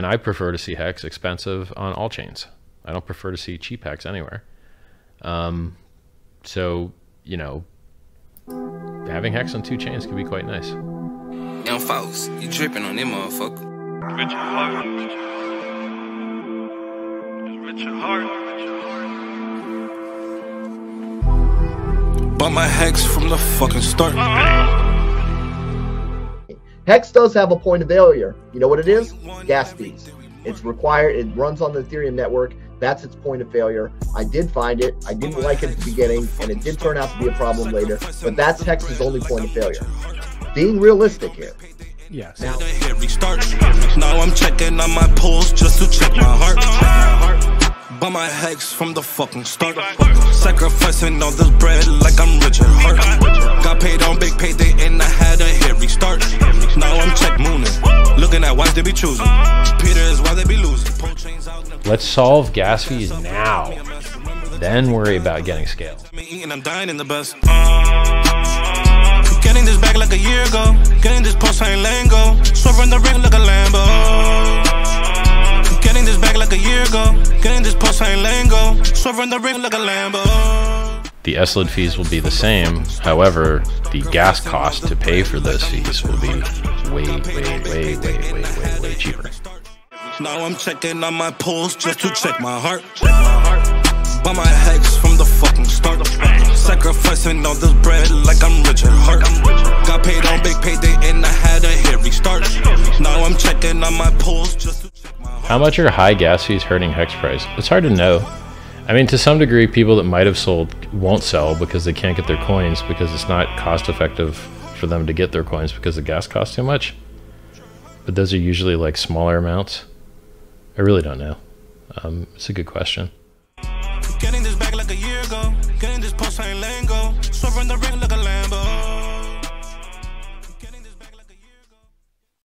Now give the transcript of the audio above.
and I prefer to see hex expensive on all chains. I don't prefer to see cheap hex anywhere. Um, so you know, having hex on two chains can be quite nice. Young folks, you tripping on them motherfucker. Richard Heart. Richard Heart. Bought my hex from the fucking start. Hex does have a point of failure. You know what it is? Gas fees. It's required. It runs on the Ethereum network. That's its point of failure. I did find it. I didn't like it at the beginning, and it did turn out to be a problem later. But that's Hex's only point of failure. Being realistic here. Yes. Now, Now I'm checking on my pulse just to check my heart. Bought my hex from the fucking start. Sacrificing all this bread like I'm Richard Heart. Got paid they be choosing. Peter is why they be losing. Pull chains out. Let's solve gas fees now, then worry about getting scale. I'm dying in the best. Getting this back like a year ago. Getting this post, I ain't letting go. Swerving the ring like a Lambo. Getting this back like a year ago. Getting this post, I ain't letting go. Swerving the ring like a Lambo. The SLID fees will be the same. However, the gas cost to pay for those fees will be way, way, way, way, way, way, way cheaper. Now I'm checking on my pulse just to check my heart. Buy my hex from the fucking start. Sacrificing all this bread like I'm Richard Heart. Got paid on big payday and I had a hairy start. Now I'm checking on my pulse just to check my heart. How much are high gas fees hurting hex price? It's hard to know. I mean, to some degree, people that might have sold won't sell because they can't get their coins because it's not cost effective for them to get their coins because the gas costs too much. But those are usually like smaller amounts. I really don't know. Um, it's a good question. Getting this back like a year ago. Getting this post, ain't letting go. Swerving the ring like a